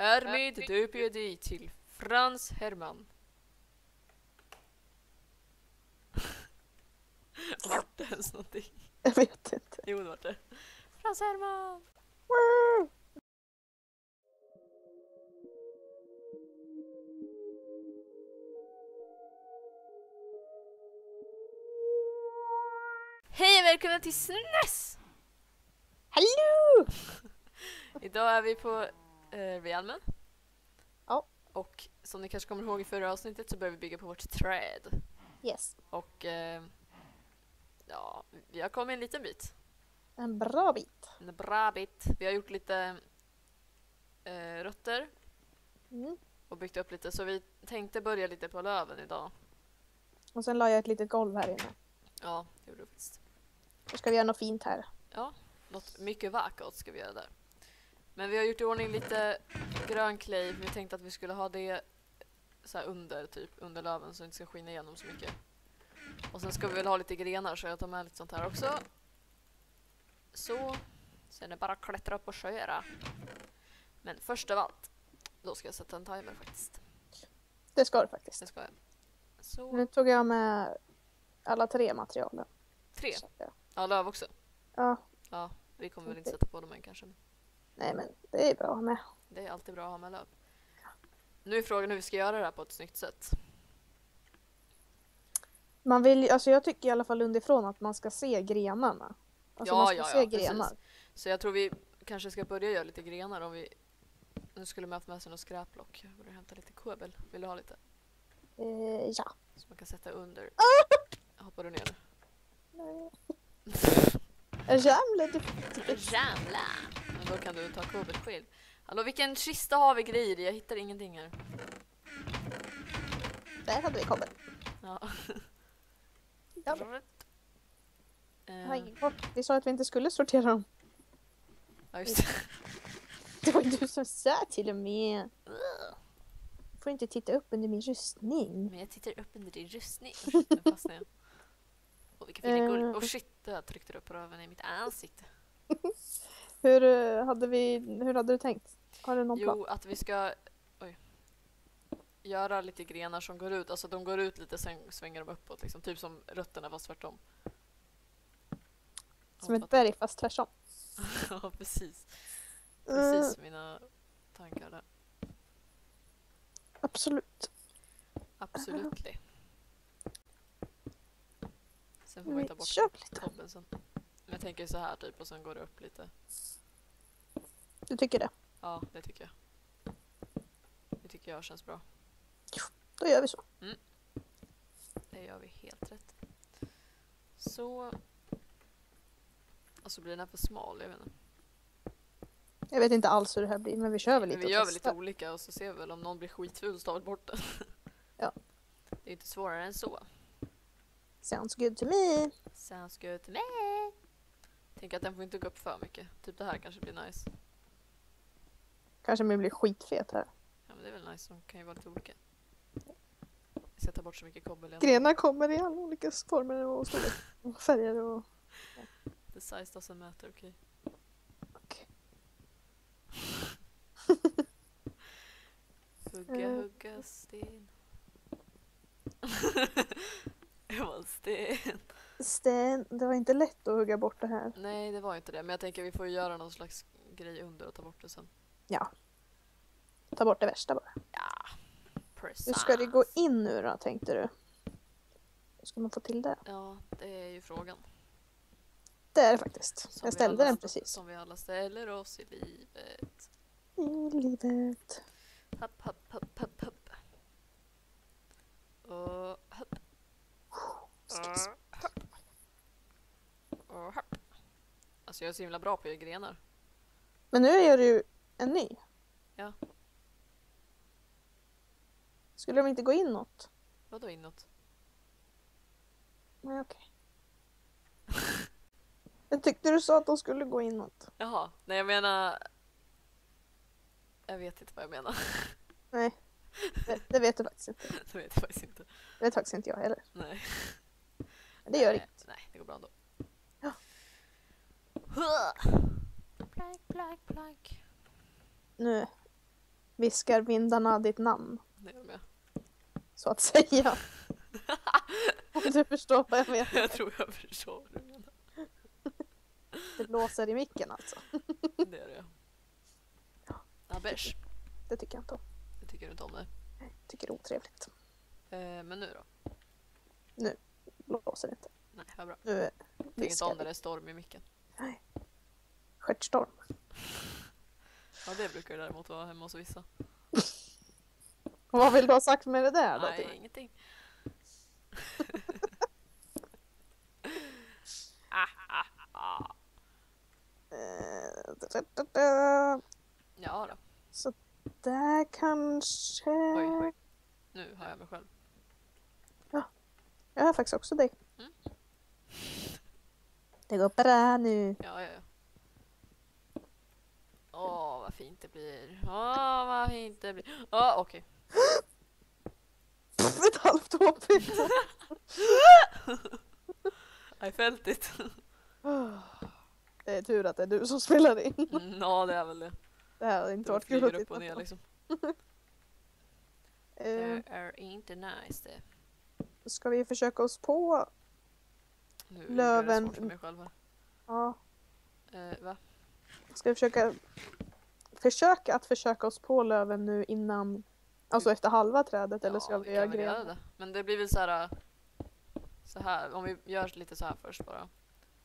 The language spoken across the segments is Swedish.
Härmed döper jag dig till Frans Herman. Vart det ens någonting? Jag vet inte. Jo, det vart det. Frans Herman! Hej och välkomna till SNES! Hallå! Idag är vi på eh, Realmen. Ja. Och som ni kanske kommer ihåg i förra avsnittet så började vi bygga på vårt träd. Yes. Och eh, ja, vi har kommit en liten bit. En bra bit. En bra bit. Vi har gjort lite eh, rötter Mm. och byggt upp lite så vi tänkte börja lite på löven idag. Och sen la jag ett litet golv här inne. Ja, det gjorde vi faktiskt. Då ska vi göra något fint här. Ja, något mycket vackert ska vi göra där. Men vi har gjort i ordning lite grön clay. Vi tänkte att vi skulle ha det så under, typ under löven så det inte ska skina igenom så mycket. Och sen ska vi väl ha lite grenar så jag tar med lite sånt här också. Så. Sen är det bara att klättra upp och köra. Men först av allt, då ska jag sätta en timer faktiskt. Det ska du faktiskt. Det ska jag. Så, Nu tog jag med alla tre materialen. tre. Ja, löv också. ja, Ja, vi kommer väl inte sätta på dem än kanske. Nej men det är bra med. Det är alltid bra att ha med löv. Nu är frågan hur vi ska göra det här på ett snyggt sätt. Man vill alltså jag tycker i alla fall underifrån att man ska se grenarna. Alltså man ska se grenar. precis. Så jag tror vi kanske ska börja göra lite grenar om vi... Nu skulle man haft med sig något skräplock. Jag borde hämta lite kubbel. Vill du ha lite? Eh, ja. Så man kan sätta under. Hoppar du ner? Jävlar, du, Jävla! Men då kan du ta själv. Hallå vilken kista har vi grejer i? Jag hittar ingenting här. där hade vi kommit. Ja. Ja. Eh, Nej. Vi sa att vi inte skulle sortera dem. ja, just det. Det var du som sa till och med. Du får inte titta upp under min rustning. Men jag tittar upp under din rustning. Nu fastnar jag. Och vilka fina guld. Eh. Och shit, jag tryckte upp röven i mitt ansikte. Hur eh, hade vi, hur hade du tänkt? Har du någon plan? Jo, att vi ska oj, göra lite grenar som går ut. Alltså de går ut lite, sen svänger de uppåt. Liksom. Typ som rötterna fast tvärtom. Som ett berg fast tvärsom. ja, precis. Eh, Precis mina tankar där. absolut. Absolut. Sen får man Vi ta bort kör lite. sen. Men jag tänker så här typ och sen går det upp lite. Du tycker det? Ja, det tycker jag. Det tycker jag känns bra. Då gör vi så. Det gör vi helt rätt. Så... Alltså blir den här för smal? Jag vet inte. Jag vet inte alls hur det här blir men vi kör väl Men lite vi och gör väl lite olika och så ser vi väl om någon blir skitful så tar vi bort den. Ja. Det är inte svårare än så. Sounds good to me. Sounds good to me. Tänk att den får inte gå upp för mycket. Typ det här kanske blir nice. Kanske vi blir skitfet här. Ja men det är väl nice, de kan ju vara lite olika. Vi ska ta bort så mycket kobbel. Grenar kommer i alla olika former och storlek. Och färger och... The size doesn't matter, okej. Okej. Hugga, Eh. hugga sten. det var en sten. Sten, det var inte lätt att hugga bort det här. Nej, det var inte det. Men jag tänker vi får göra någon slags grej under och ta bort det sen. Ta bort det värsta bara. Ja, precis. Hur ska det gå in nu då tänkte du? Hur ska man få till det? Ja, det är ju frågan. Det är det faktiskt. Som Jag ställde alla- den precis. Som vi alla ställer oss i livet. I livet. Hopp, hopp, hopp, hopp, hopp. Och hopp. Och hopp. Och hopp. Alltså jag är så himla bra på att göra grenar. Men nu gör du ju en ny. Ja. Skulle de inte gå inåt? Vadå inåt? Nej okej. Jag tyckte du sa att de skulle gå inåt. Jaha, nej jag menar... Jag vet inte vad jag menar. Nej. Det, det vet du faktiskt inte. Det vet jag faktiskt inte. Det vet faktiskt inte jag heller. Nej. Det gör nej, inget. Nej, det går bra ändå. Ja. Plank, plank, plank. Nu. viskar vindarna ditt namn, Det är de med. så att säga. Om du förstår vad jag menar. Jag tror jag förstår vad du menar. Det blåser i micken alltså. Det är det. Ja, bärs. Det tycker jag inte om. Jag tycker du inte om det. Tycker det är otrevligt. Eh, men nu då? Blåser inte. Nej, vad bra. Nu Jag tycker inte viskar om när det är storm i micken. Stjärtstorm. Ja, det brukar det däremot vara hemma hos vissa. Vad vill du ha sagt med det där då? Nej, till ingenting. Ja då. Så där kanske... Oj, oj. Nu har jag mig själv. Jag har faktiskt också dig. Mm. Det går bra nu. Ja, ja, ja. Åh, vad fint det blir. Åh, vad fint det blir. Åh, okej. Ett halvt HP. I felt it. Det är tur att det är du som spelar in. Mm, Ja, det är väl det. Det här hade inte varit kul att upp titta och ner på. liksom. Det är inte nice det. ska vi försöka oss på... Nu Löven. svårt för mig själv här. Ja, Eh, va? ska vi försöka... Försöka att försöka oss på löven nu innan... Alltså efter halva trädet eller ska ja, vi göra grejer? det. Men det blir väl så här. Så här. Om vi gör lite så här först bara.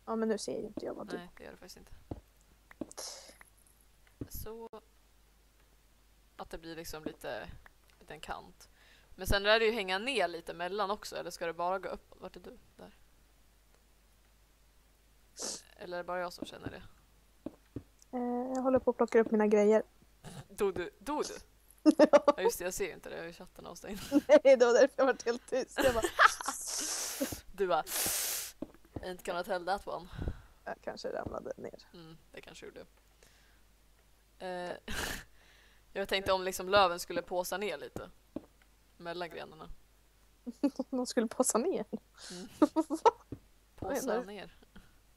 Ja men nu ser ju inte jag vad du... Nej, det gör det faktiskt inte. Så. Att det blir liksom lite, lite en kant. Men sen lär det ju hänga ner lite mellan också, eller ska det bara gå upp? Vart är du? Där. Eller är det bara jag som känner det? Eh, jag håller på att plocka upp mina grejer. Dog du? Dog du? Ja just det, jag ser ju inte det. Jag är i chatten avstängd. Nej, det var därför jag var helt tyst. Jag bara... Du bara... Ain't gonna tell that one. Jag kanske ramlade ner. Mm, det kanske gjorde. Eh, jag tänkte om liksom löven skulle påsa ner lite. Mellan grenarna. De skulle påsa ner. Mm. Påsa ner.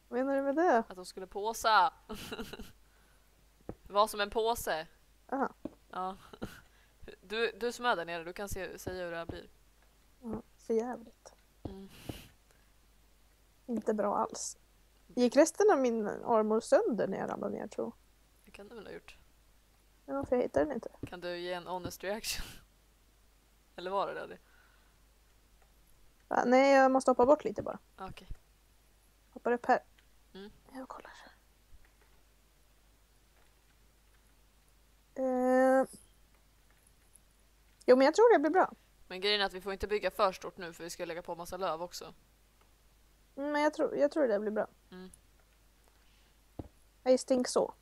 Vad menar du med det? Att de skulle påsa. Var som en påse. Aha. Ja. Du, du som är där nere, du kan se, säga hur det här blir. Ja, för jävligt. Mm. Inte bra alls. Gick resten av min armor sönder när jag ramlade ner tror Det kan du väl ha gjort. jag. Ja, för jag hittade den inte. Kan du ge en honest reaction? Eller var det det? Va? Nej, jag måste hoppa bort lite bara. Okej. Hoppar upp här. Mm. Jag kollar. Eh... Jo, men jag tror det blir bra. Men grejen är att vi får inte bygga för stort nu för vi ska lägga på massa löv också. Mm, Men jag tror, jag tror det blir bra. Mm. I think så.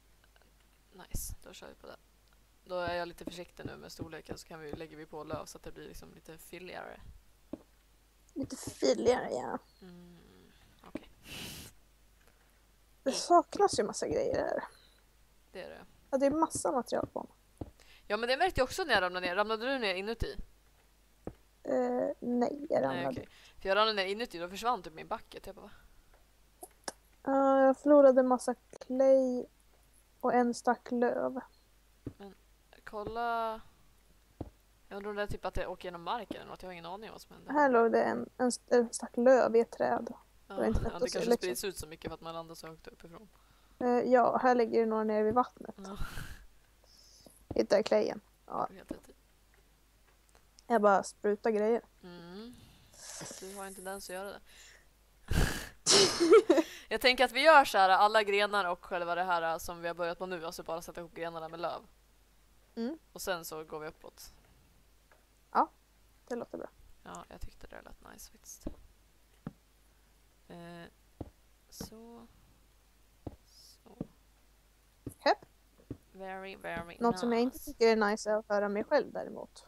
Nice, då kör vi på det. Då är jag lite försiktig nu med storleken så kan vi, lägger vi på löv så att det blir liksom lite fylligare. Lite filigare, ja. Mm. Det saknas ju massa grejer här. det är det. Ja, det är massa material på mig. Ja men det märkte jag också när jag ramlade ner. Ramlade du ner inuti? Eh, nej, jag ramlade. Nej okej. För jag ramlade ner inuti då försvann typ min bucket. Jag bara, va? Ja, jag förlorade massa clay och en stack löv. Kolla. Jag undrar typ att det åker genom marken eller något. Jag har ingen aning om vad som händer. Här låg det en, en, en stack löv i ett träd. Ja, inte lätt ja, att det kanske liksom. sprids ut så mycket för att man landar så högt uppifrån. Eh, ja, här ligger det några nere vid vattnet. Ja, Hittade jag clayen. Ja, det jag bara sprutar grejer. Mm. Du har en tendens att göra det. jag tänker att vi gör så här alla grenar och själva det här som vi har börjat på nu, alltså bara sätta ihop grenarna med löv. Mm. Och sen så går vi uppåt. Det låter bra. Ja, jag tyckte det lät nice faktiskt. Eh, så. Så. Hepp. Very, very Något nice. som jag inte tycker är nice är att höra mig själv däremot.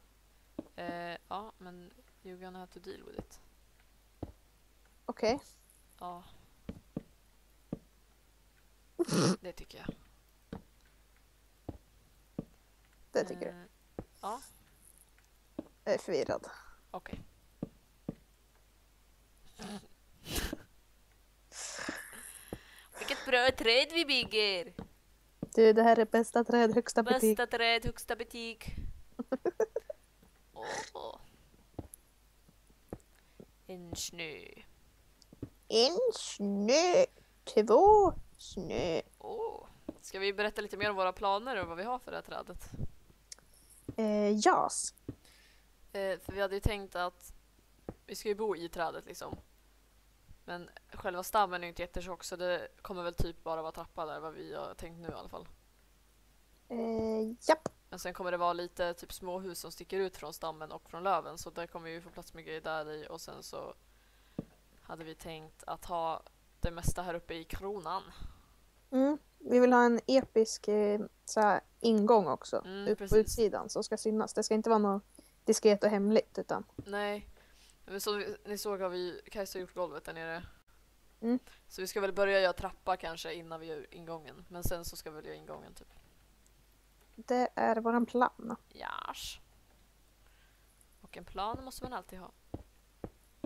Eh, ja, men you're gonna have to deal with it. Okej. Ja. Det tycker jag. Det tycker du. Eh, Ja, Jag är förvirrad. okej. Vilket bra träd vi bygger! Du, det här är bästa träd, högsta betyg. Bästa träd, högsta betyg. Åh. En snö. En snö, två snö. Åh. Ska vi berätta lite mer om våra planer och vad vi har för det här trädet? Eh, jas. Eh, för vi hade ju tänkt att vi ska ju bo i trädet liksom. Men själva stammen är inte jättetjock så det kommer väl typ bara vara trappa där vad vi har tänkt nu i alla fall. Eh, japp. Men sen kommer det vara lite typ småhus som sticker ut från stammen och från löven så där kommer vi få plats med grejer där i och sen så hade vi tänkt att ha det mesta här uppe i kronan. Mm. Vi vill ha en episk eh, så ingång också. Mm, ut på utsidan som ska synas. Det ska inte vara något diskret och hemligt utan Nej, men så ni såg har vi Kajsa gjort golvet där nere. Mm. Så vi ska väl börja göra trappa kanske innan vi gör ingången. Men sen så ska vi väl göra ingången typ. det är våran plan. Jars. Och en plan måste man alltid ha.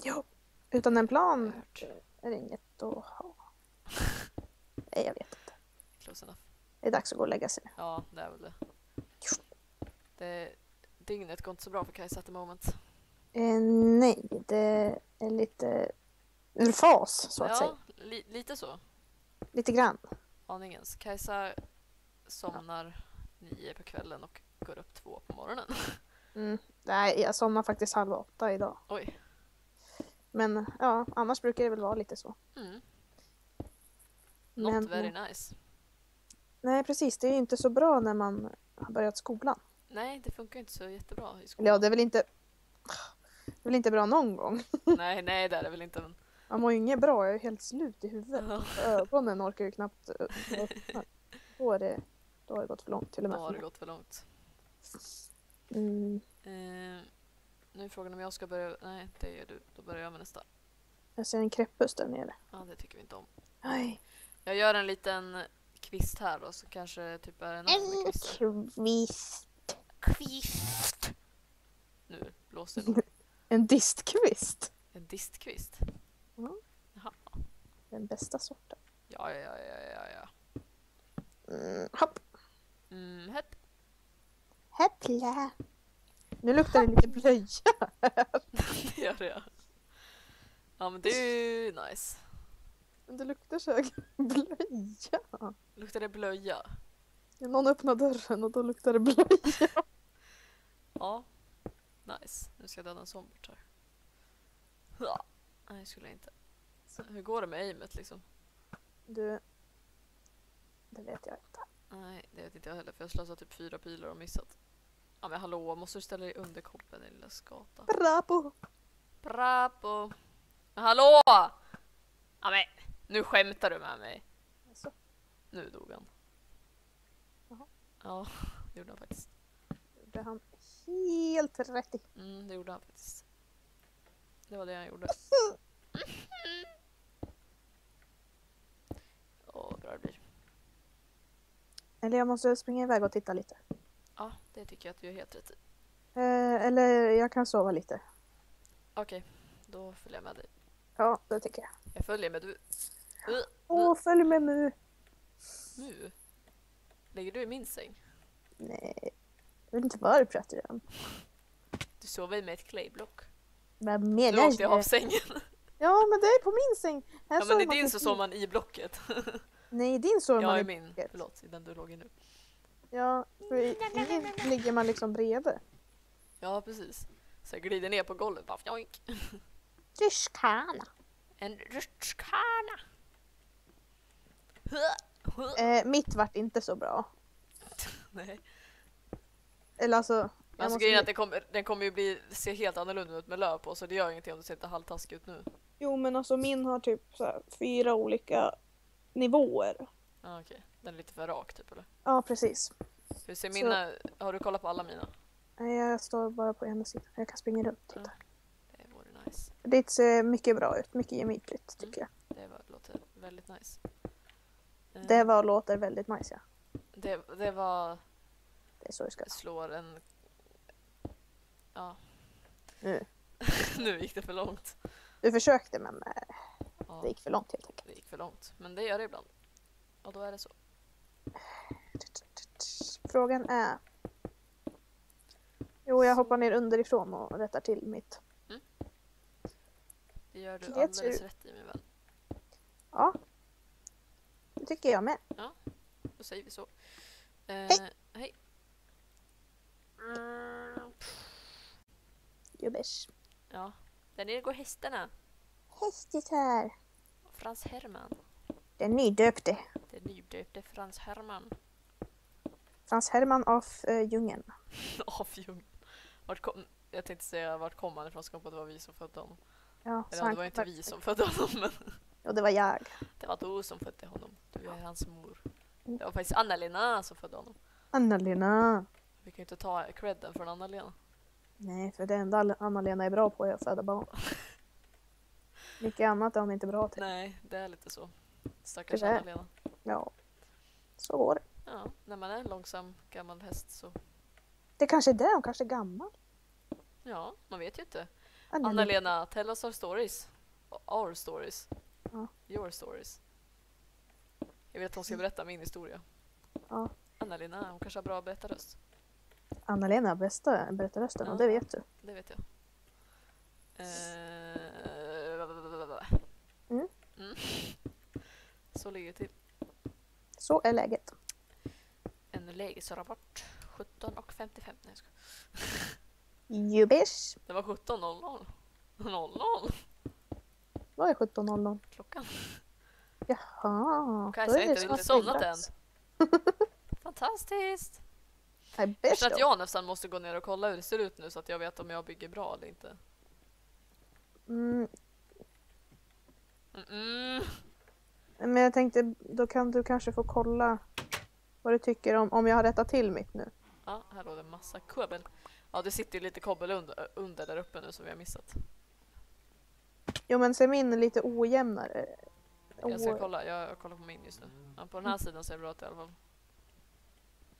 Jo. Utan en plan är det inget att ha. Nej, jag vet inte. Close enough. Det är dags att gå och lägga sig. Ja, det är väl det. det dygnet går inte så bra för Kajsa at the moment. Eh, nej, det är lite ur fas så att ja, säga. li lite så. Lite grann. Aningens. Kajsa somnar nio på kvällen och går upp två på morgonen. Mm. Nej, jag somnade faktiskt halv åtta idag. Oj. Men ja, annars brukar det väl vara lite så. Mm. Not Men, very nice. Nej, precis. Det är ju inte så bra när man har börjat skolan. Nej, det funkar inte så jättebra i skolan. ja, det är väl inte... Det är väl inte bra någon gång. Nej, nej det är det väl inte. Men... Man mår ju inget bra, jag är helt slut i huvudet. Ögonen orkar ju knappt öppna. Då, är det, då har det gått för långt till och Då med. har för det gått för långt. Mm, Eh, nu är frågan om jag ska börja... Nej, det gör du. Då börjar jag med nästa. jag ser en kreppus där nere. Ja, det tycker vi inte om. Aj. Jag gör en liten kvist här då, så kanske typ är en annan En kvist. kvist. Kvist! Nu blåser det nog. En distkvist. En distkvist. Den bästa sorten. Ja, ja, ja, ja, ja, ja. Mm, hopp. Mm, hepp. Häppla. Nu luktar det lite blöja. Det gör det ja. Ja men det är ju nice. Men det luktar så här blöja. Luktar det blöja? Någon öppnar dörren och då luktar det blöja. Ja. Nice. Nu ska jag döda en sån bort här. Ja. Nej, skulle jag inte. Hur går det med aimet liksom? Du. Det vet jag inte. Nej, det vet inte jag heller för jag slösat typ fyra pilar och missat. Ja men hallå, måste du ställa dig under koppen din lilla skata? Bravo. Bravo! Men hallå! Ja men, nu skämtar du med mig. Alltså, Nu dog han. Jaha. Ja, det gjorde han faktiskt. gjorde han helt rätt i. Mm, det gjorde han faktiskt. Det var det han gjorde. Åh, vad bra det blir. Eller jag måste springa iväg och titta lite. Ja, det tycker jag att du gör helt rätt i. Eh, eller jag kan sova lite. Okej, då följer jag med dig. Ja, det tycker jag. Jag följer med du. Uh, Åh, följ med Mu. Nu? Ligger du i min säng? Nej, jag vet inte vad du pratar om. Du sover med ett clayblock. Vad Nu menar åkte jag av du? sängen. Ja, men det är på min säng. Här Ja men i din så sover man i blocket. Nej, i din Jag man är i min. blocket. Förlåt, i den du låg i nu. Ja, för i i min ligger man liksom bredvid. Ja precis. Så jag glider ner på golvet bara fjoink. Rutschkana. En rutschkana. Eh, mitt vart inte så bra. Nej. Eller alltså... alltså grejen är att den kommer, den kommer ju bli, se helt annorlunda ut med löv på så det gör ingenting om det ser lite halvtaskigt ut nu. Jo, men alltså min har typ så fyra olika nivåer. Ja okej. Den är lite för rak typ eller? Ja, precis. Hur ser Så- mina, har du kollat på alla mina? Nej, jag står bara på ena sidan. Jag kan springa runt. Ja. Titta. Det vore nice. Det ser mycket bra ut. Mycket gemytligt tycker jag. Det var, låter väldigt nice. Eh, Det var låter väldigt nice ja. det, det var, Det är så det ska vara. slår en, ja Nu. nu gick det för långt. Du försökte men eh, Ja, det gick för långt helt enkelt. det gick för långt. Men det gör det ibland. Och då är det så. Frågan är... Jo, jag hoppar ner underifrån och rättar till mitt. Det gör du Det alldeles rätt i min vän. Ja. Det tycker jag med. Då säger vi så. Eh, Hej. Mm, ja, där nere går hästarna. Hästigt här. Frans Herman. Den nydöpte. Det nydöpte Frans Herman. Frans Herman av uh, djungeln. Av. Vart kom, jag tänkte säga vart kom han ifrån, så kom jag på att det var vi som födde honom. Ja, Eller det var inte vi som födde honom, men Och det var jag. det var du som födde honom. Du är hans mor. Mm. Det var faktiskt Anna-Lena som födde honom. Anna-Lena. Vi kan ju inte ta credden från Anna-Lena. Nej, för det enda Anna-Lena är bra på är att föda barn. Mycket annat är hon inte bra till. Nej, det är lite så. Stackars. Anna-Lena. Ja, så går det. Ja, när man är en långsam gammal häst så Det kanske är det, hon kanske är gammal. ja, man vet ju inte. Anna-Lena. Anna-Lena, tell us our stories. Our stories. Ja. Your stories. Jag vill att hon ska berätta min historia. Ja. Anna-Lena, hon kanske har bra berättarröst. Anna-Lena är bästa berättarrösten och det Ja. vet du. Det vet jag. Eh, Mm. Mm. Så ligger det till. Så är läget. En lägesrapport 17.55. Nej, jag skojar. Jubbers. Det var 17.00. 00 Vad är 17.00? klockan. Jaha. Kajsa har inte somnat än. Fantastiskt! Bäst att jag nästan måste gå ner och kolla hur det ser ut nu så att jag vet om jag bygger bra eller inte. Mm, Mm-mm. men jag tänkte, då kan du kanske få kolla vad du tycker om, om jag har rättat till mitt nu. Ja, här låg det en massa kobbel. Ja, det sitter ju lite kobbel under, under där uppe nu som vi har missat. Jo men ser min lite ojämnare? Jag ska kolla, jag, jag kollar på min just nu. Ja, på den här sidan ser det bra ut i alla fall.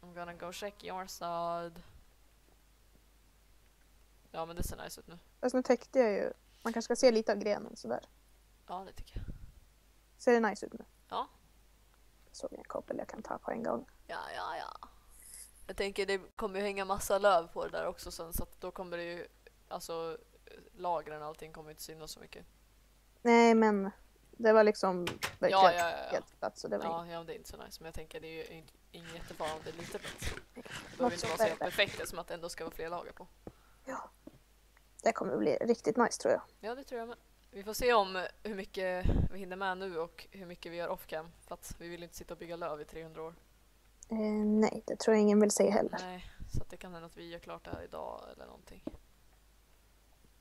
I'm gonna go check your side. Ja men det ser nice ut nu. Fast nu täckte jag ju, man kanske ska se lite av grenen sådär. Ja det tycker jag. Ser det nice ut nu? Ja. Såg jag en koppel jag kan ta på en gång. Ja, ja, ja. Jag tänker det kommer ju hänga massa löv på det där också sen så att då kommer det ju, alltså lagren och allting kommer inte synas så mycket. Nej men det var liksom verkligen Ja, ja, ja. ja. helt platt så det var Ja, ja, det är inte så nice. Men jag tänker det är ju inte- ingen jättefara om det är lite blött. Det behöver inte vara så helt perfekt som att det ändå ska vara fler lager på. Det kommer bli riktigt nice tror jag. Ja, det tror jag med. Vi får se om hur mycket vi hinner med nu och hur mycket vi gör off-cam. För att vi vill inte sitta och bygga löv i 300 år. Eh, nej, det tror jag ingen vill se heller. Nej, så det kan hända att vi gör klart det här idag eller någonting.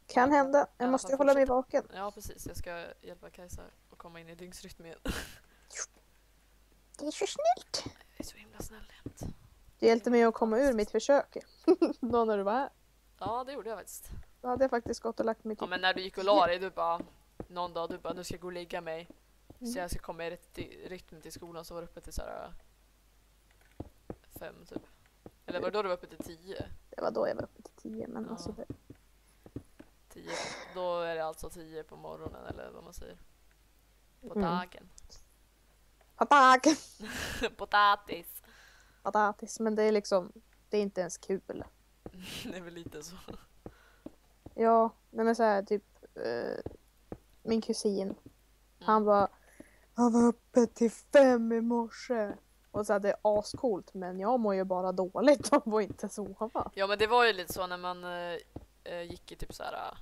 Kan hända. Ja, Jag måste får ju hålla mig vaken. Ja, precis. Jag ska hjälpa Kajsa att komma in i dygnsrytm igen. Det är så snällt. Är så himla snäll jämt. Det hjälpte mig att komma ur mitt försök. Då när du var här. Ja, det gjorde jag faktiskt. Då hade jag faktiskt gått och lagt mig Ja, men när du gick och la dig, du bara någon dag, du bara nu ska jag gå och lägga mig. Mm. Så jag ska komma i rätt rytm till skolan så var du uppe till såhär fem typ. Eller var det då du var uppe till tio? Det var då jag var uppe till tio. Men Ja. alltså det... Tio. Då är det alltså tio på morgonen eller vad man säger. På Mm. Patak! Potatis. Patatis. Men det är liksom, det är inte ens kul. det är väl lite så. Ja, nej men så här typ eh, min kusin. Han var, han var uppe till fem i morse. Och så här, det är ascoolt men jag mår ju bara dåligt av att inte sova. Ja men det var ju lite så när man eh, eh, gick i typ såhär uh,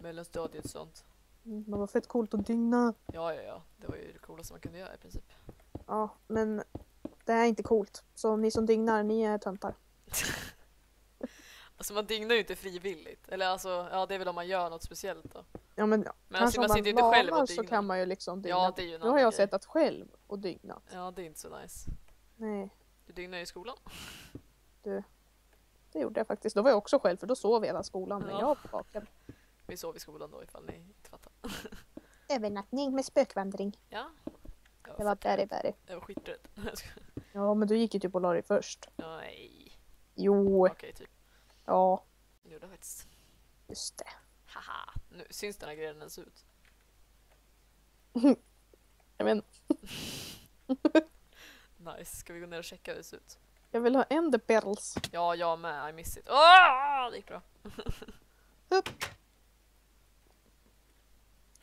mellanstadiet och sånt. Det var fett coolt att dygna. Ja ja ja, det var ju det coolaste man kunde göra i princip. Ja, men det är inte coolt. Så ni som dygnar, ni är töntar. Alltså man dygnar ju inte frivilligt. Eller alltså, ja det är väl om man gör något speciellt då. Ja men, Men kanske alltså, man sitter ju inte själv och så dygnar. kan man ju liksom dygna. Ja det är ju nu har jag sett att själv och dygnat. Ja det är inte så nice. Nej, Du dygnar ju i skolan. det gjorde jag faktiskt. Då var jag också själv för då sov hela skolan men Ja. jag var vaken. Vi sov i skolan då ifall ni inte fattar. Övernattning med spökvandring. Ja. Jag Det var berry berry. Jag var skiträdd. Ja men du gick ju typ och la dig först. Nej. Jo, Okej typ. ja Nu gjorde jag faktiskt. just det. Haha. Nu syns den här grejen ens ut. Jag inte. Nice. Ska vi gå ner och checka hur det ser ut? Jag vill ha ender pearls. Ja, jag med. I miss it. Åh, det gick bra.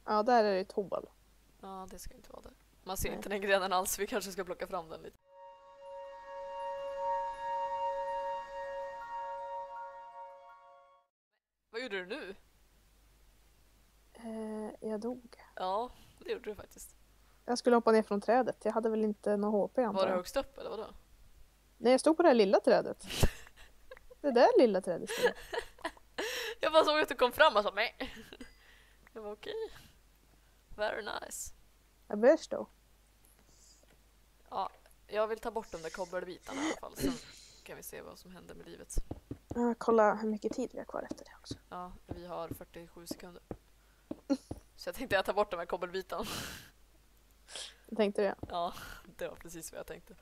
Ja, där är det ett hål. Ja, det ska inte vara där. Man ser Nej. inte den grenen alls. Vi kanske ska plocka fram den lite. Vad gjorde du nu? Eh, jag dog. Ja, det gjorde du faktiskt. Jag skulle hoppa ner från trädet. Jag hade väl inte någon HP antar Var du högst upp eller vadå? Nej, jag stod på det här lilla trädet. Det där lilla trädet stod jag. Jag bara såg att du kom fram och sa nej. Jag var okej. Very nice. Jag börs då. Ja, jag vill ta bort de där kobbelbitarna i alla fall. Sen kan vi se vad som händer med livet. Ja, kolla hur mycket tid vi har kvar efter det också. Ja, vi har 47 sekunder. Så jag tänkte jag tar bort de här kobbelbitarna. Jag tänkte det. Ja, det var precis vad jag tänkte.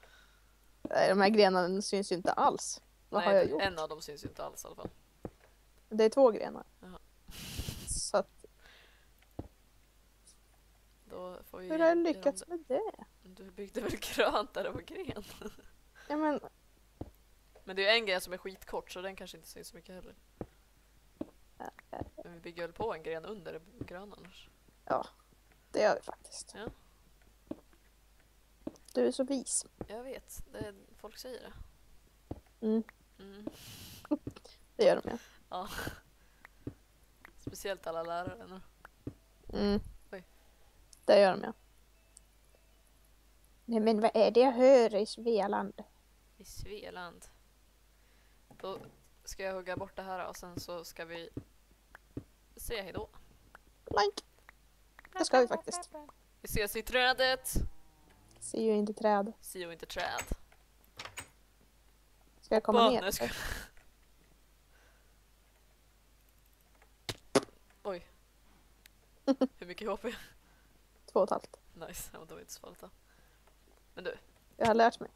Nej, de här grenarna syns ju inte alls. Vad Nej, har jag gjort? en av dem syns ju inte alls i alla fall. Det är två grenar. Jaha. Så att, Då får vi hur har göra lyckats med det? Du byggde väl grönt där det var gren? Ja, men Men det är ju en gren som är skitkort så den kanske inte syns så mycket heller. Men vi bygger väl på en gren under det gröna annars. det gör vi faktiskt. Ja. Du är så vis. Jag vet, det är, folk säger det. Mm, Mm. det gör de ja. Speciellt alla lärare nu. Mm. Det gör de ja. Nej men vad är det jag hör i Svealand? I Svealand. Då ska jag hugga bort det här och sen så ska vi säga hejdå. Blank. Det ska vi faktiskt. Vi ses i trädet. Ser ju inte träd. See you inte träd. Ska jag komma Bara- ner? skojar. Oj. Hur mycket HP? Två och ett halvt. Nice, ja, det var inte så farligt då. Men du, Jag har lärt mig.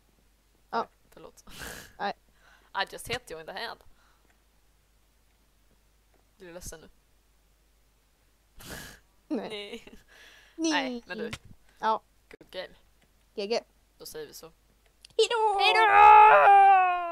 Ja. förlåt. Nej. I just hit you in the. Blir du ledsen nu? Nej. Nej. Nej, men du. Ja. Good game. GG. Då säger vi så. Hejdå! Hejdå!